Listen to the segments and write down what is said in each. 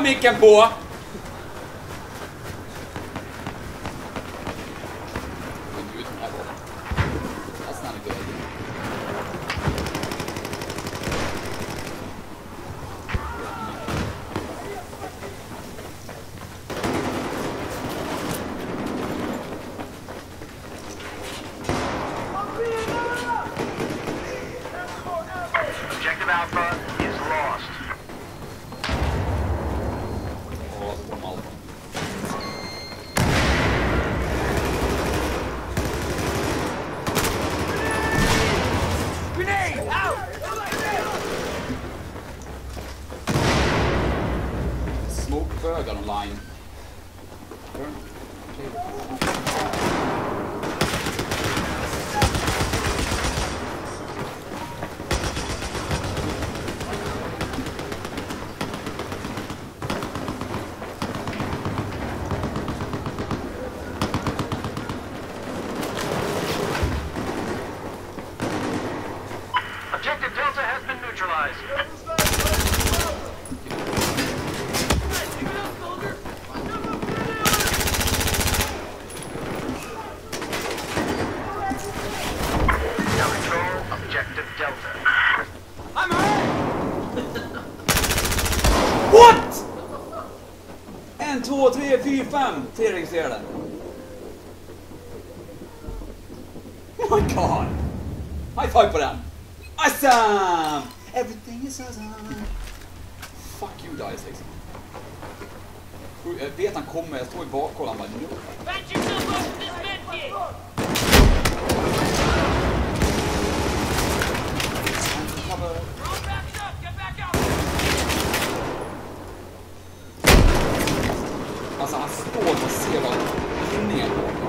homem que é boa, What? En, två, tre, fyra, fem. Tre registrerade. Oh my god! High five på den! Awesome! Everything is awesome! Fuck you guys liksom. Jag vet han kommer, jag står i bakhåll, han bara no. Vent 啥死 boss 了真年。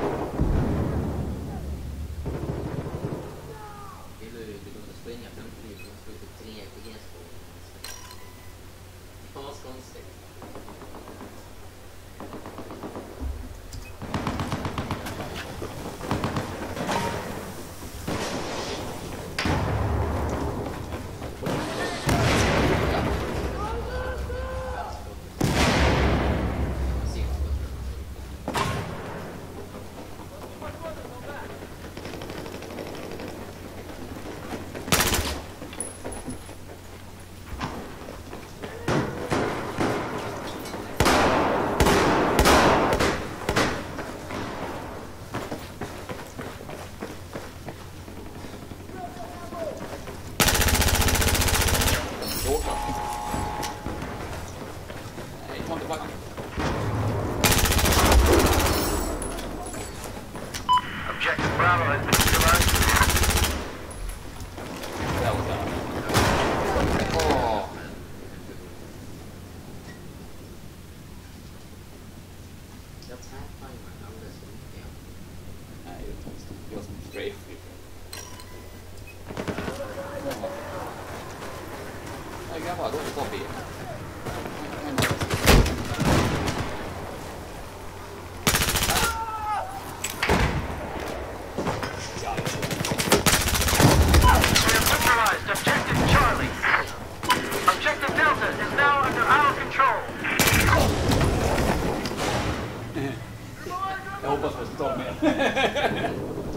Objective Delta is now under our control.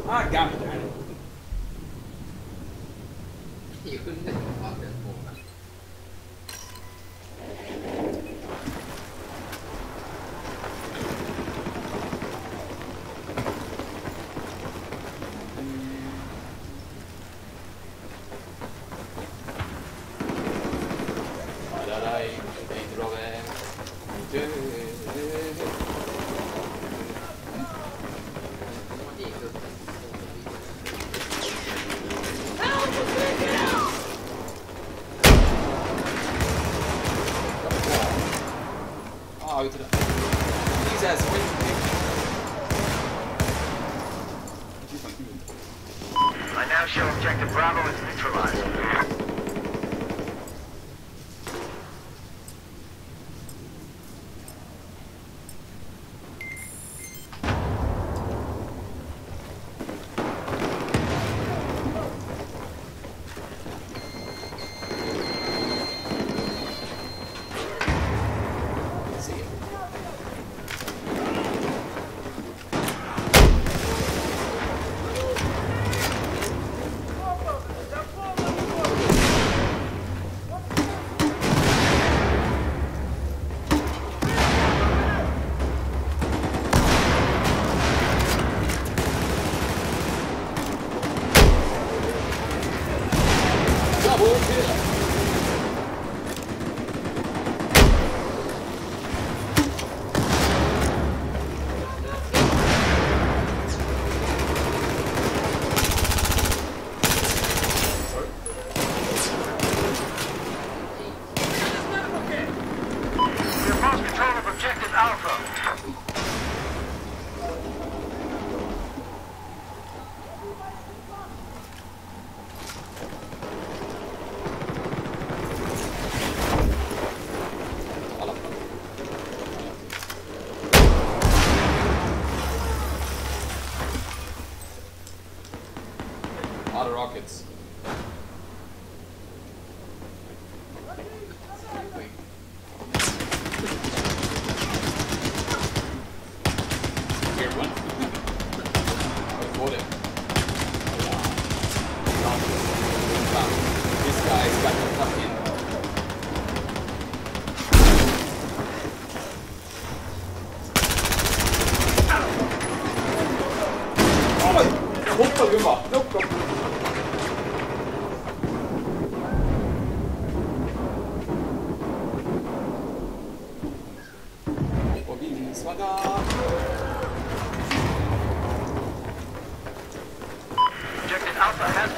I got it, You I now show objective Bravo is neutralized. Objective Alpha has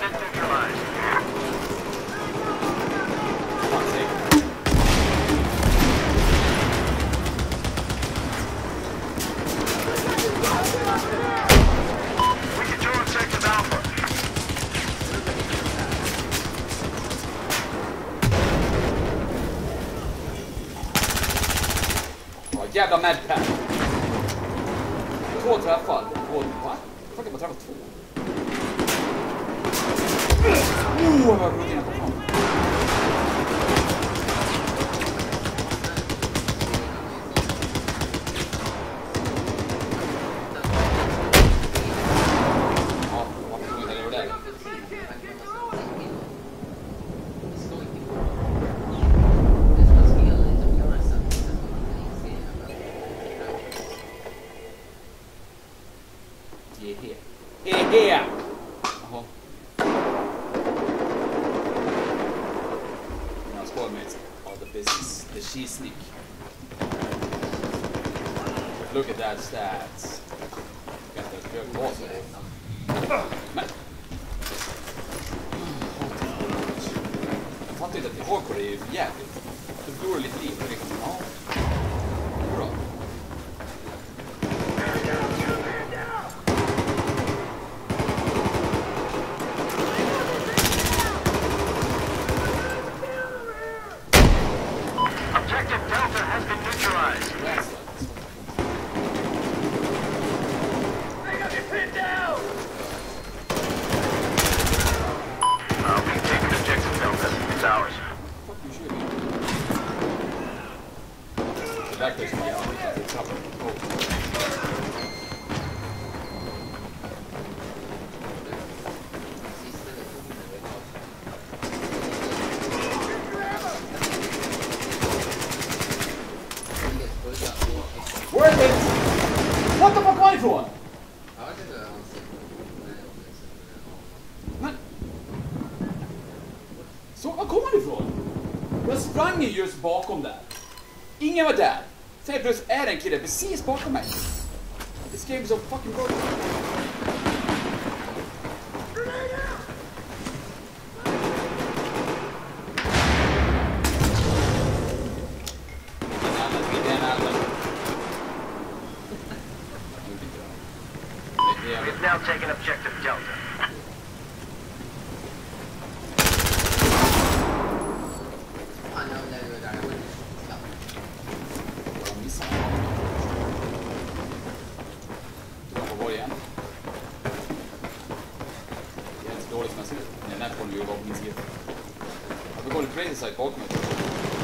here. Eh, here. Aho. Now spoil mates all the business. The she sneak. Look at that stats. Got the good balls in it. Fattar inte att det går på det är jävligt. Det beror lite i liksom. see is Pokemon. This game is a fucking broken. compresa i cognomi.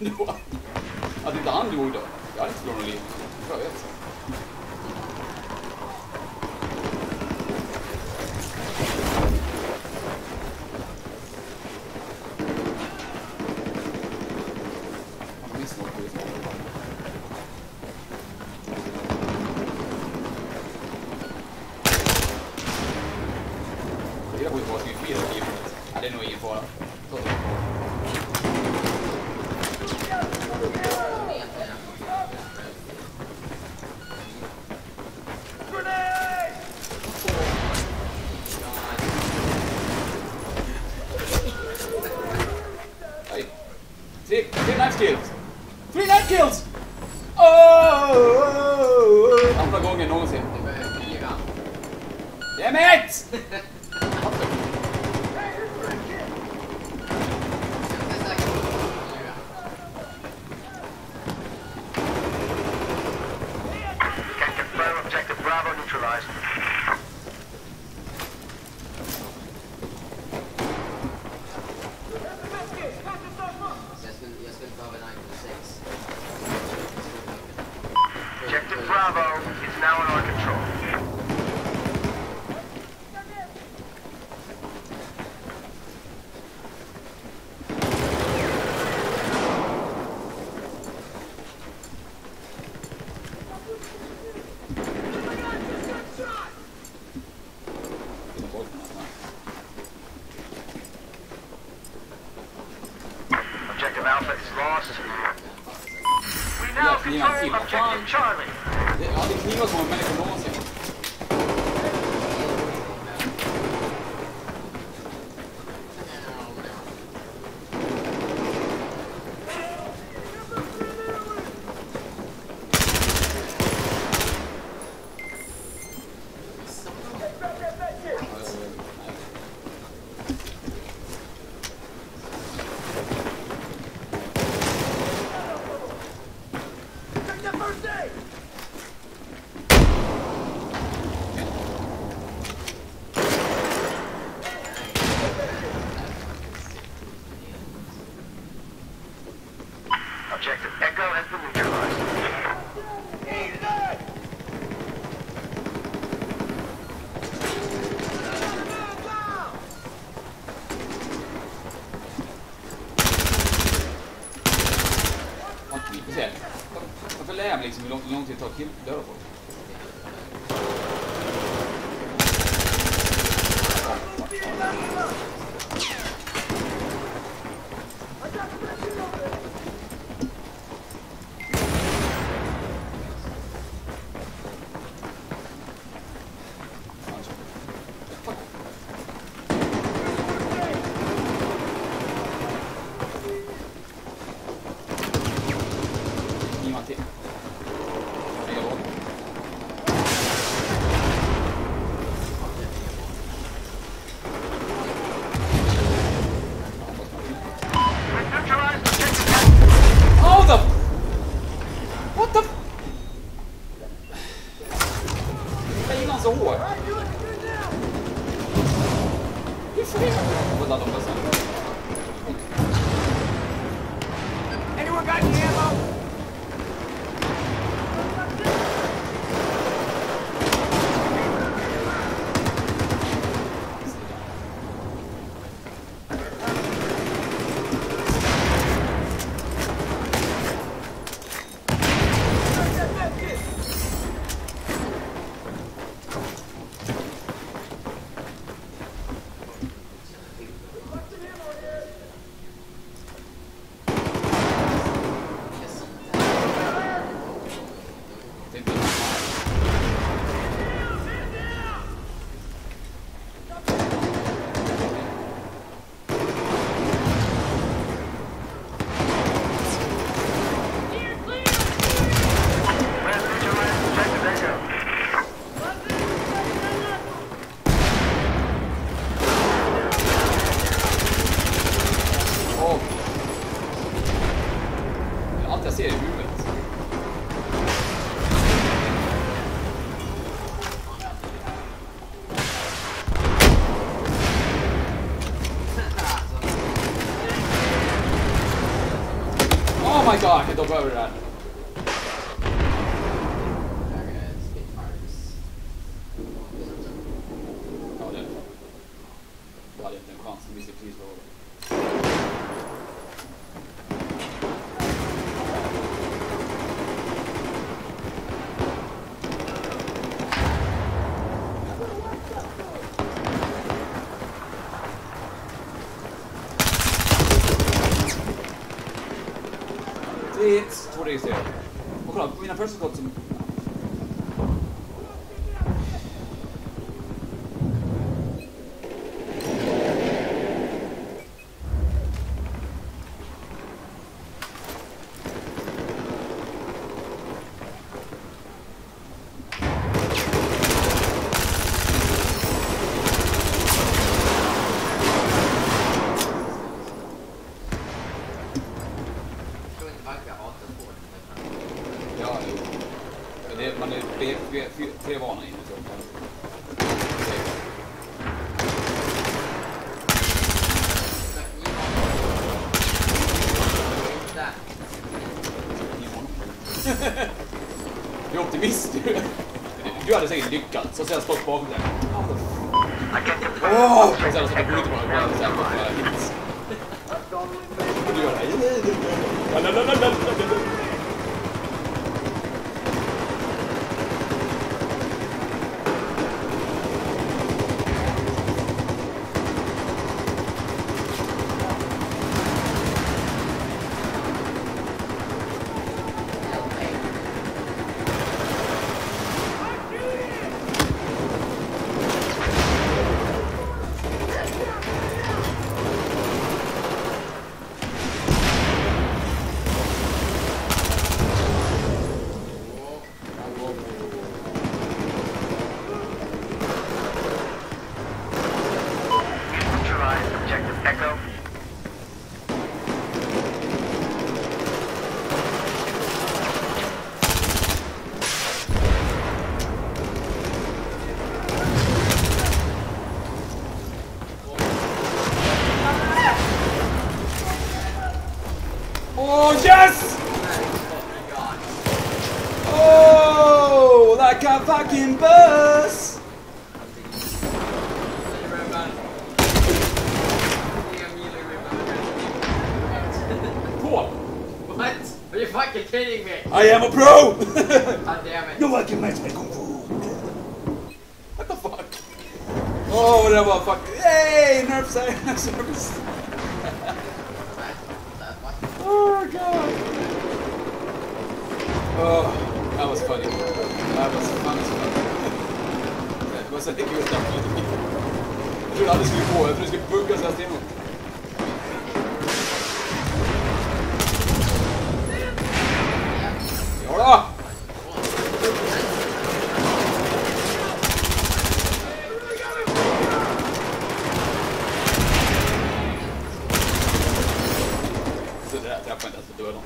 ändå. Att inte han dog då. Jag hade inte förlorat något liv. Jag vet. neutralized. Kolla, på mina första Du är optimist du. Du hade säkert lyckats och sen stått bakom dig. Åh! Och sen stått och skjutit på dig och sen fått några hits. Och du gör det här. Oh yes! Oh, like a fucking bus! What? Are you fucking kidding me? I am a pro! God damn it. no one can match my kung fu. What the fuck? Oh, var fuck. Hey, nerf service. Oh god. Oh, that was funny. That was fun as fuck. Det var så kul att jag trodde aldrig skulle gå, trodde det skulle bugga så här point, that's the duel. dan.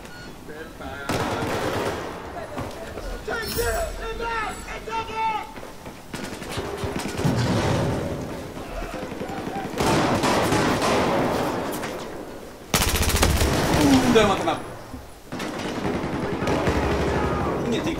this! Take that! And double! Kurde, ma to na... Nie, tej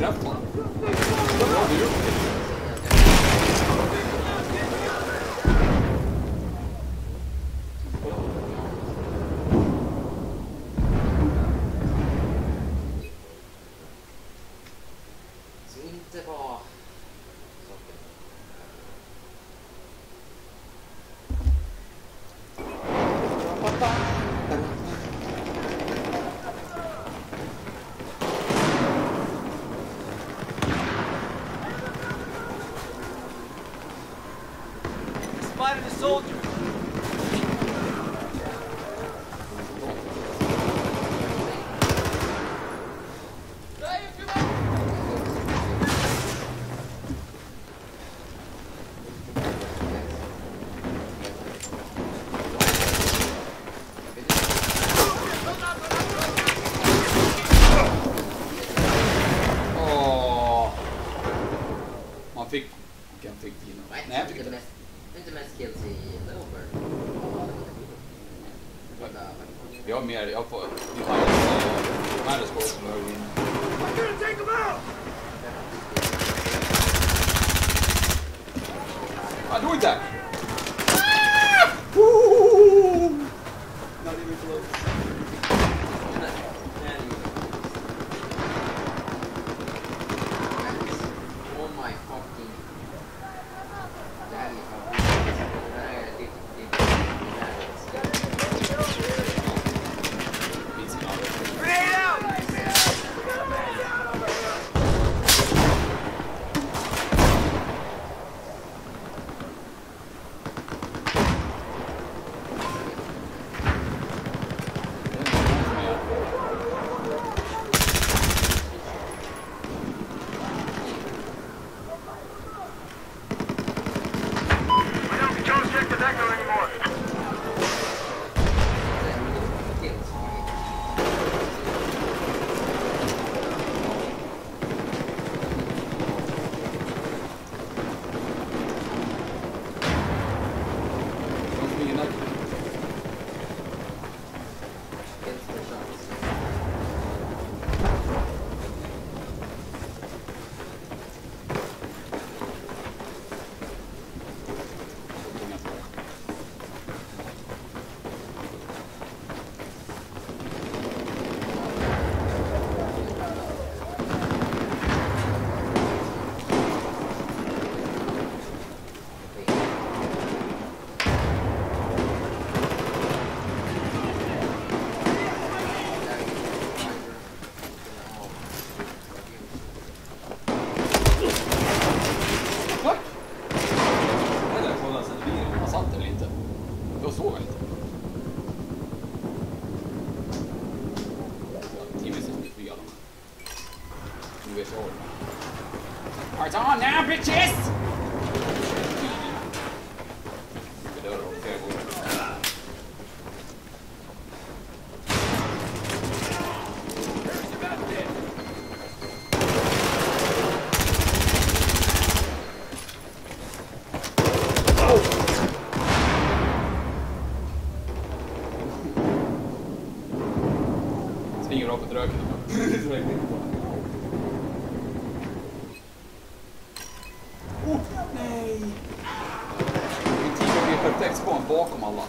bakom alla.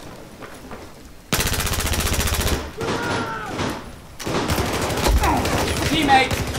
Teammate!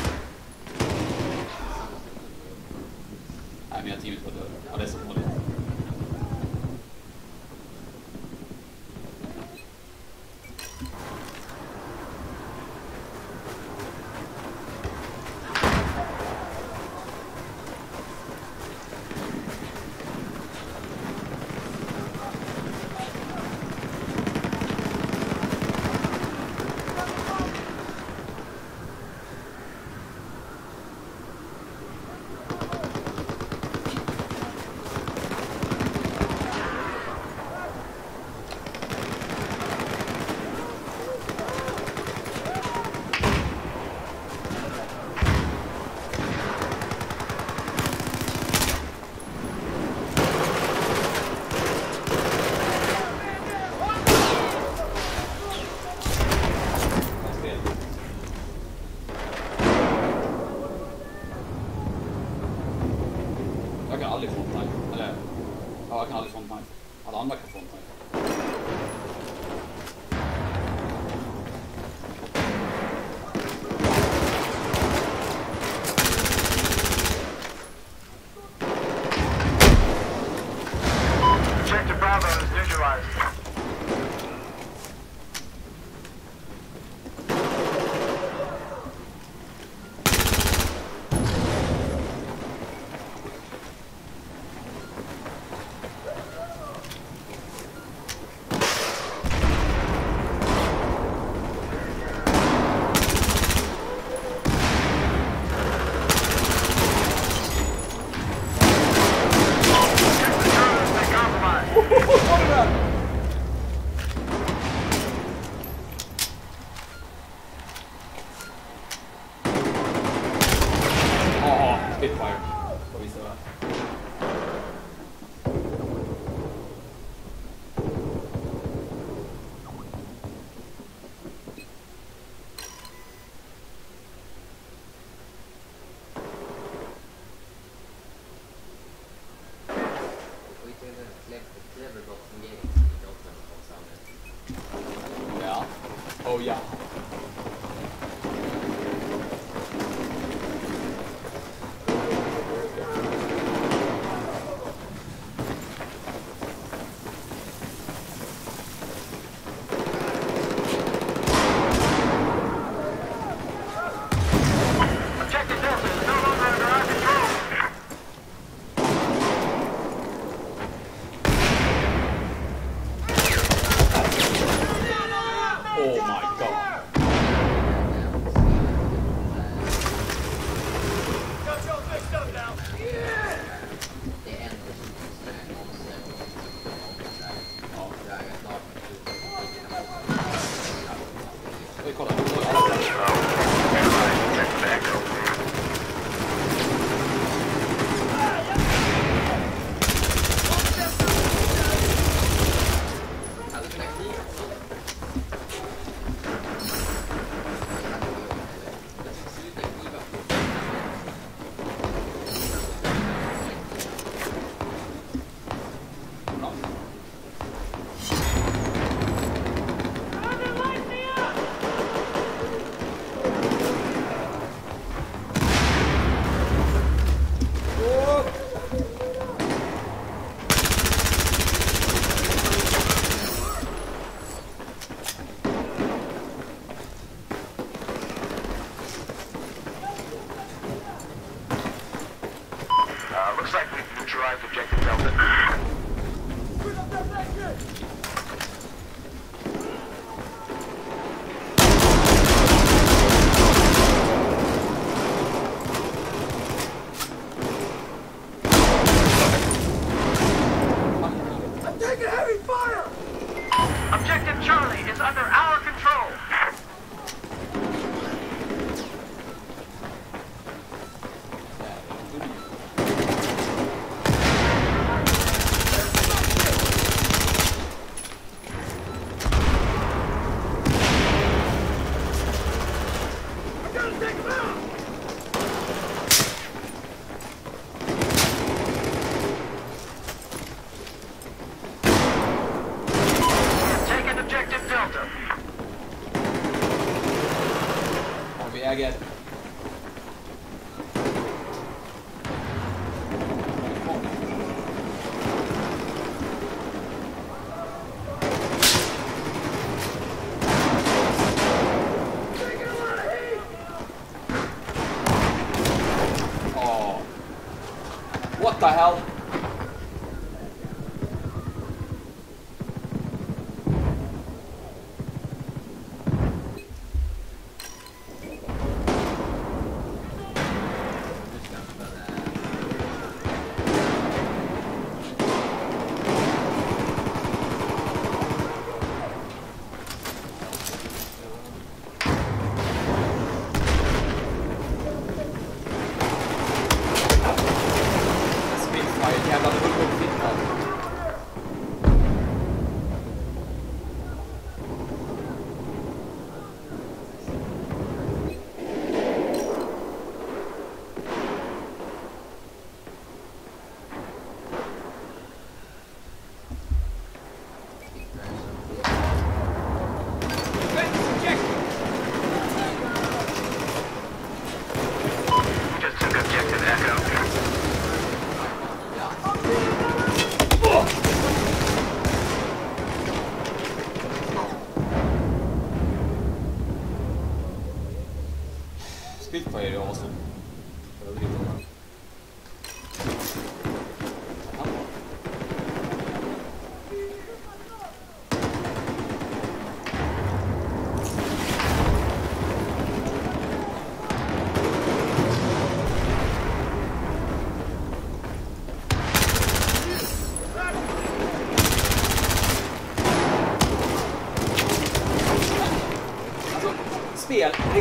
Spitfire. The hell?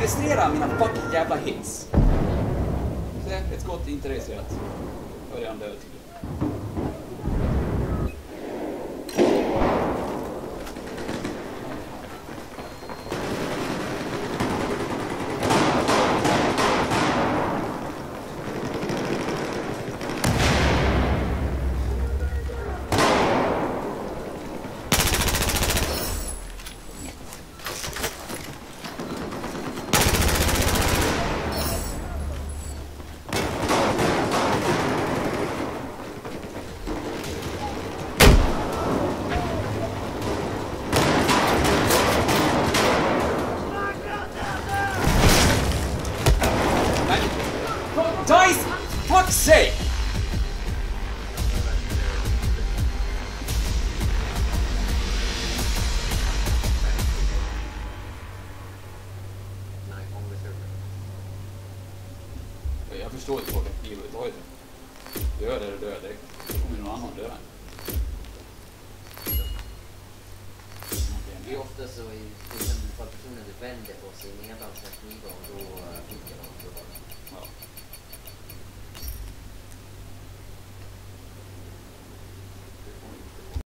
registrera mina fucking jävla hits. Se, ett skott inte registrerat.